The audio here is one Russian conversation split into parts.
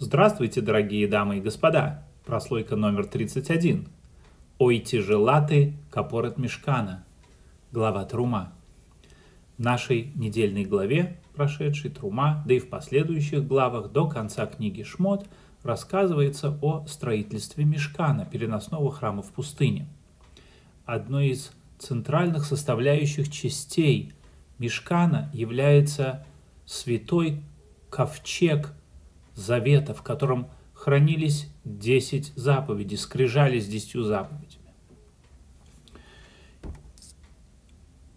Здравствуйте, дорогие дамы и господа! Прослойка номер 31. Ой, тяжелаты капорет мешкана. Глава Трума. В нашей недельной главе, прошедшей Трума, да и в последующих главах до конца книги Шмот, рассказывается о строительстве мешкана, переносного храма в пустыне. Одной из центральных составляющих частей мешкана является святой ковчег завета, в котором хранились 10 заповедей, скрижали с 10 заповедями.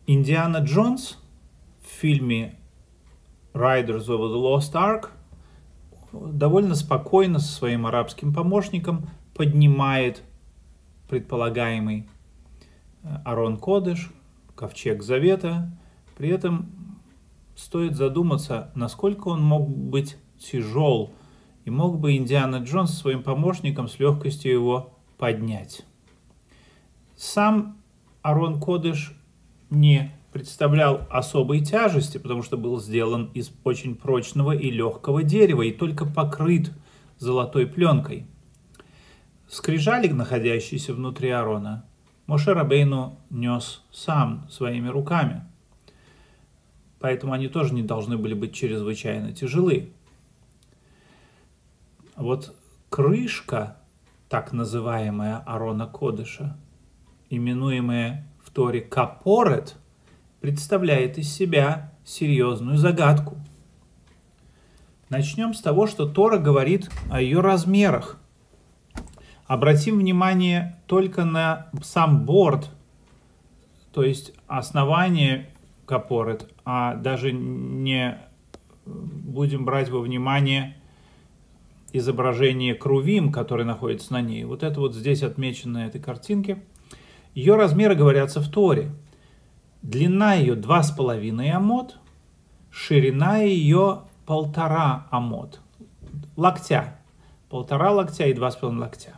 Индиана Джонс в фильме Riders of the Lost Ark довольно спокойно со своим арабским помощником поднимает предполагаемый э, Арон Кодыш, ковчег Завета. При этом стоит задуматься, насколько он мог быть тяжел, и мог бы Индиана Джонс своим помощником с легкостью его поднять. Сам Арон Кодыш не представлял особой тяжести, потому что был сделан из очень прочного и легкого дерева и только покрыт золотой пленкой. Скрижали, находящиеся внутри Арона, Моше Рабейну нес сам своими руками. Поэтому они тоже не должны были быть чрезвычайно тяжелы. Вот крышка, так называемая Арона Кодыша, именуемая в Торе Капорет, представляет из себя серьезную загадку. Начнем с того, что Тора говорит о ее размерах. Обратим внимание только на сам борт, то есть основание капорет, а даже не будем брать во внимание изображение Крувим, который находится на ней. Вот это вот здесь отмечено на этой картинке. Ее размеры говорятся в Торе. Длина ее 2,5 амод, ширина ее полтора амод. Локтя. Полтора локтя и 2,5 локтя.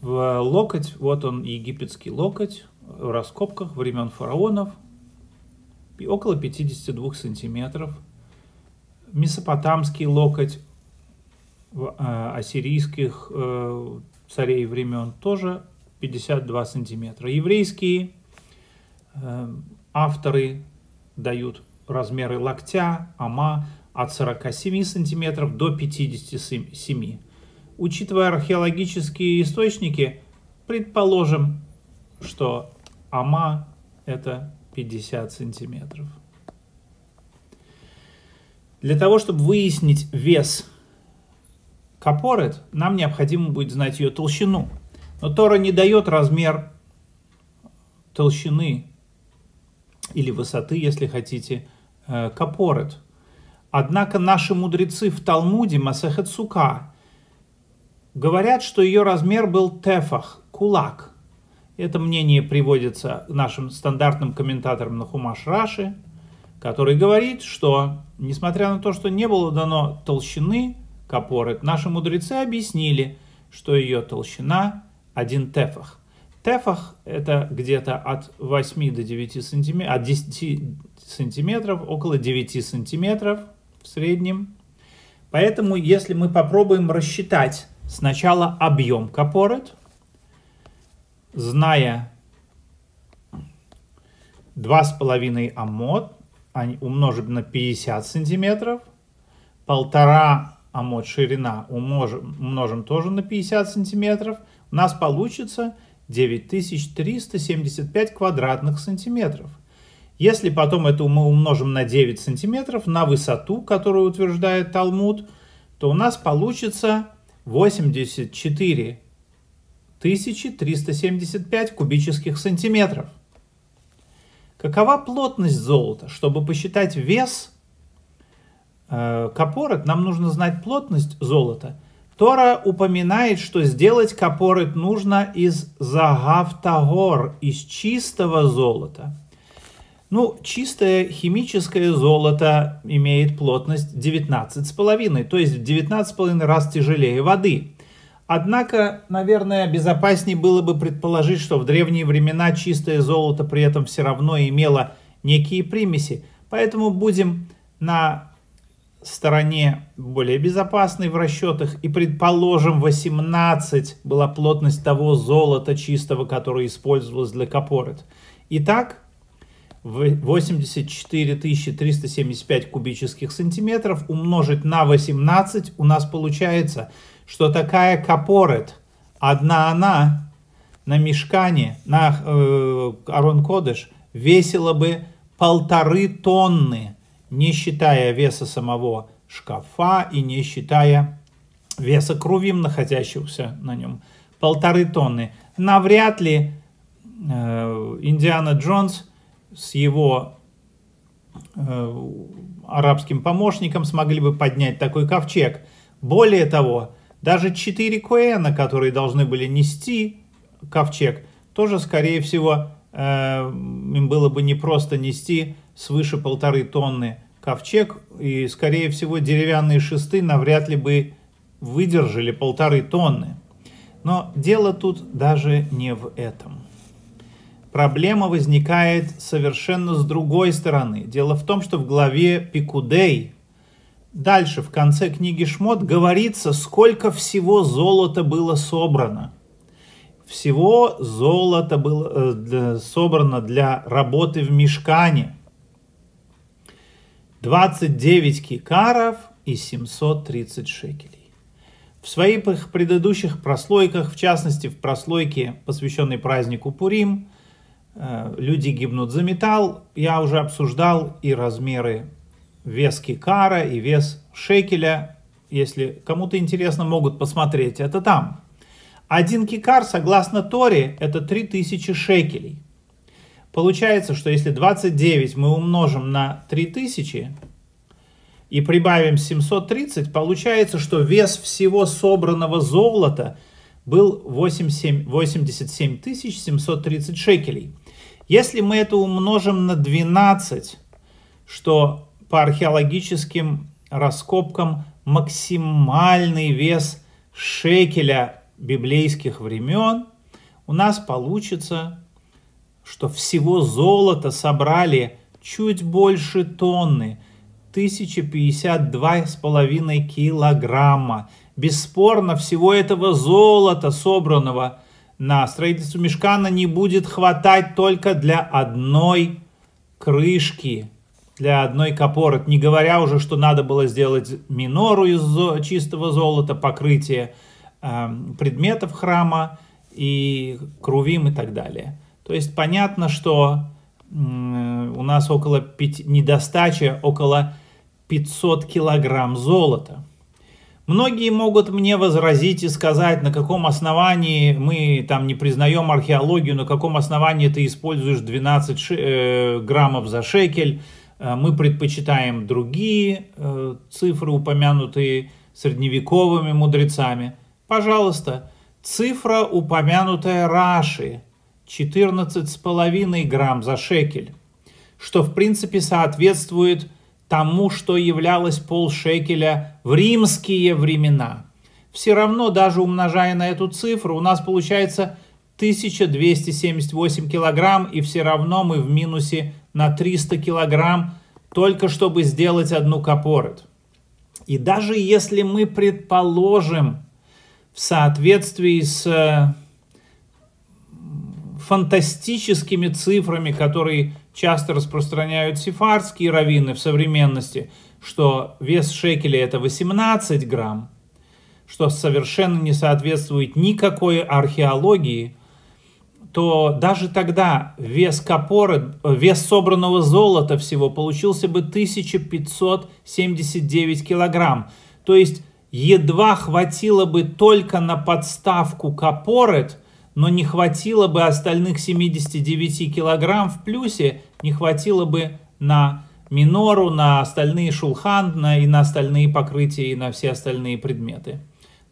В локоть, вот он египетский локоть, в раскопках времен фараонов, около 52 сантиметров – месопотамский локоть э, ассирийских э, царей времен тоже 52 сантиметра. Еврейские э, авторы дают размеры локтя, ама от 47 сантиметров до 57. Учитывая археологические источники, предположим, что ама это 50 сантиметров. Для того, чтобы выяснить вес капорет, нам необходимо будет знать ее толщину. Но Тора не дает размер толщины или высоты, если хотите, э, капорет. Однако наши мудрецы в Талмуде Масехет Сука говорят, что ее размер был тефах, кулак. Это мнение приводится нашим стандартным комментатором на Хумаш Раши – который говорит, что несмотря на то, что не было дано толщины капоры, наши мудрецы объяснили, что ее толщина один тефах. Тефах это где-то от 8 до 9 сантиметров, от 10 сантиметров, около 9 сантиметров в среднем. Поэтому, если мы попробуем рассчитать сначала объем капорет, зная 2,5 амод, умножим на 50 сантиметров, полтора амод ширина умножим, умножим тоже на 50 сантиметров, у нас получится 9375 квадратных сантиметров. Если потом это мы умножим на 9 сантиметров, на высоту, которую утверждает Талмуд, то у нас получится 84 375 кубических сантиметров. Какова плотность золота? Чтобы посчитать вес э, нам нужно знать плотность золота. Тора упоминает, что сделать капорет нужно из загавтагор, из чистого золота. Ну, чистое химическое золото имеет плотность 19,5, то есть в 19,5 раз тяжелее воды. Однако, наверное, безопаснее было бы предположить, что в древние времена чистое золото при этом все равно имело некие примеси. Поэтому будем на стороне более безопасной в расчетах, и, предположим, 18 была плотность того золота чистого, которое использовалось для капорет. Итак, 84 375 кубических сантиметров умножить на 18, у нас получается, что такая капорет, одна она на мешкане, на э, Арон Кодыш, весила бы полторы тонны, не считая веса самого шкафа и не считая веса крувим, находящегося на нем. Полторы тонны. Навряд ли э, Индиана Джонс с его э, арабским помощником смогли бы поднять такой ковчег. Более того, даже четыре Коэна, которые должны были нести ковчег, тоже, скорее всего, э, им было бы не просто нести свыше полторы тонны ковчег, и, скорее всего, деревянные шесты навряд ли бы выдержали полторы тонны. Но дело тут даже не в этом проблема возникает совершенно с другой стороны. Дело в том, что в главе Пикудей, дальше в конце книги Шмот, говорится, сколько всего золота было собрано. Всего золота было э, для, собрано для работы в мешкане. 29 кикаров и 730 шекелей. В своих предыдущих прослойках, в частности в прослойке, посвященной празднику Пурим, люди гибнут за металл. Я уже обсуждал и размеры вес кикара, и вес шекеля. Если кому-то интересно, могут посмотреть это там. Один кикар, согласно Торе, это 3000 шекелей. Получается, что если 29 мы умножим на 3000 и прибавим 730, получается, что вес всего собранного золота был 87, 87 730 шекелей. Если мы это умножим на 12, что по археологическим раскопкам максимальный вес шекеля библейских времен, у нас получится, что всего золота собрали чуть больше тонны, 1052,5 килограмма. Бесспорно, всего этого золота, собранного на строительство мешкана не будет хватать только для одной крышки, для одной капоры. Не говоря уже, что надо было сделать минору из чистого золота, покрытие э, предметов храма и крувим и так далее. То есть понятно, что у нас около 5, недостача около 500 килограмм золота. Многие могут мне возразить и сказать, на каком основании мы там не признаем археологию, на каком основании ты используешь 12 ши, э, граммов за шекель. Э, мы предпочитаем другие э, цифры, упомянутые средневековыми мудрецами. Пожалуйста, цифра, упомянутая Раши, 14,5 грамм за шекель, что в принципе соответствует тому, что являлось полшекеля в римские времена. Все равно, даже умножая на эту цифру, у нас получается 1278 килограмм, и все равно мы в минусе на 300 килограмм, только чтобы сделать одну капорет. И даже если мы предположим в соответствии с э, фантастическими цифрами, которые часто распространяют сефардские раввины в современности, что вес шекеля это 18 грамм, что совершенно не соответствует никакой археологии, то даже тогда вес капоры, вес собранного золота всего получился бы 1579 килограмм. То есть едва хватило бы только на подставку капорет – но не хватило бы остальных 79 килограмм в плюсе, не хватило бы на минору, на остальные шулхан, на, и на остальные покрытия, и на все остальные предметы.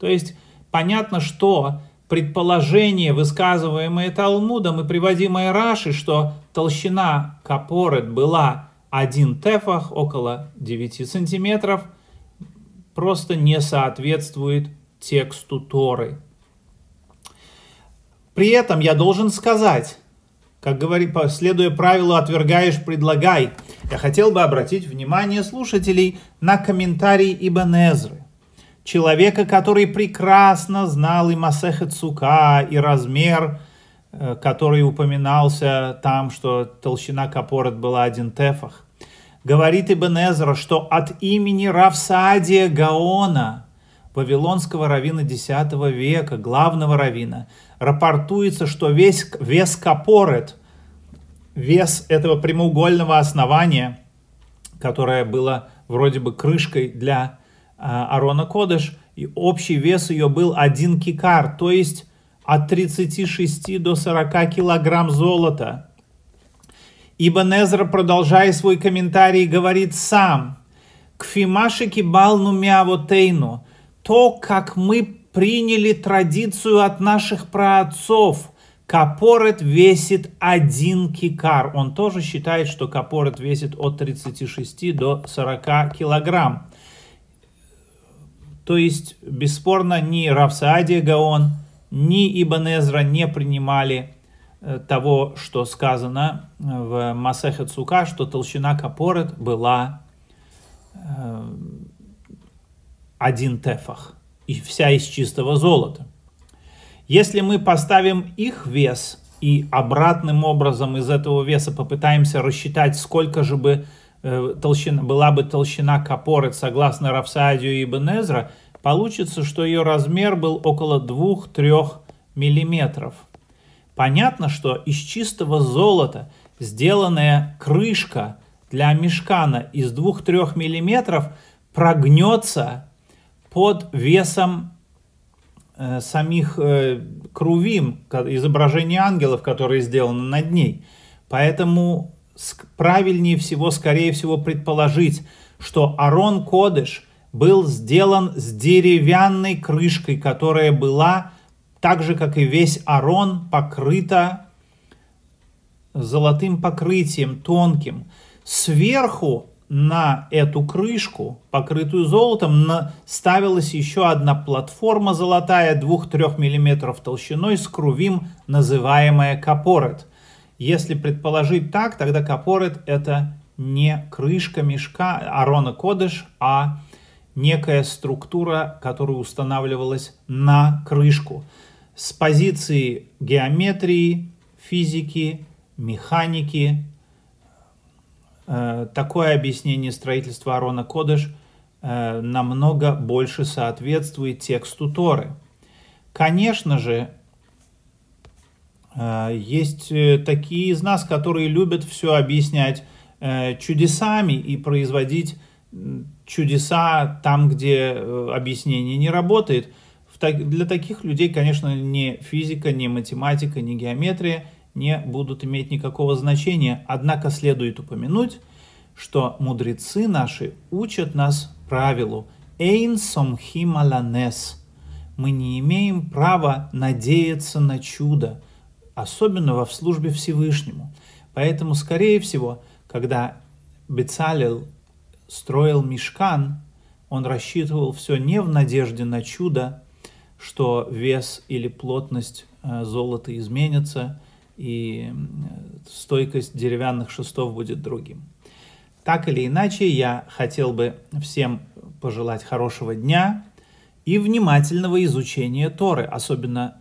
То есть понятно, что предположение, высказываемое Талмудом и приводимое Раши, что толщина капорет была 1 тефах, около 9 сантиметров, просто не соответствует тексту Торы. При этом я должен сказать, как говорит, следуя правилу «отвергаешь, предлагай». Я хотел бы обратить внимание слушателей на комментарий Ибн Эзры, человека, который прекрасно знал и Масехет Сука, и размер, э, который упоминался там, что толщина капорет была один тефах. Говорит Ибн Эзра, что от имени Равсадия Гаона, вавилонского равина X века, главного равина, рапортуется, что весь вес капорет, вес этого прямоугольного основания, которое было вроде бы крышкой для а, Арона Кодыш, и общий вес ее был один кикар, то есть от 36 до 40 килограмм золота. Ибо Незра, продолжая свой комментарий, говорит сам, «Кфимаши кибалну мявотейну» то, как мы приняли традицию от наших праотцов. Капорет весит один кикар. Он тоже считает, что капорет весит от 36 до 40 килограмм. То есть, бесспорно, ни Равсаадия Гаон, ни Ибн Эзра не принимали э, того, что сказано в Масехет Сука, что толщина капорет была э, один тефах, и вся из чистого золота. Если мы поставим их вес и обратным образом из этого веса попытаемся рассчитать, сколько же бы э, толщина, была бы толщина капорет согласно Рафсадию и Бенезра, получится, что ее размер был около 2-3 миллиметров. Понятно, что из чистого золота сделанная крышка для мешкана из 2-3 миллиметров прогнется под весом э, самих э, крувим, изображений ангелов, которые сделаны над ней. Поэтому правильнее всего, скорее всего, предположить, что Арон Кодыш был сделан с деревянной крышкой, которая была, так же, как и весь Арон, покрыта золотым покрытием, тонким. Сверху на эту крышку, покрытую золотом, ставилась еще одна платформа золотая 2-3 мм толщиной с крувим, называемая капорет. Если предположить так, тогда капорет это не крышка мешка Арона Кодыш, а некая структура, которая устанавливалась на крышку. С позиции геометрии, физики, механики, такое объяснение строительства Арона Кодыш э, намного больше соответствует тексту Торы. Конечно же, э, есть такие из нас, которые любят все объяснять чудесами и производить чудеса там, где объяснение не работает. Для таких людей, конечно, ни физика, ни математика, ни геометрия не будут иметь никакого значения. Однако следует упомянуть, что мудрецы наши учат нас правилу «Эйн сомхим аланес» мы не имеем права надеяться на чудо, особенно во службе Всевышнему. Поэтому, скорее всего, когда Бецалел строил мешкан, он рассчитывал все не в надежде на чудо, что вес или плотность э, золота изменится – и стойкость деревянных шестов будет другим. Так или иначе, я хотел бы всем пожелать хорошего дня и внимательного изучения Торы, особенно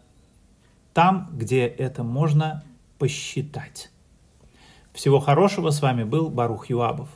там, где это можно посчитать. Всего хорошего, с вами был Барух Юабов.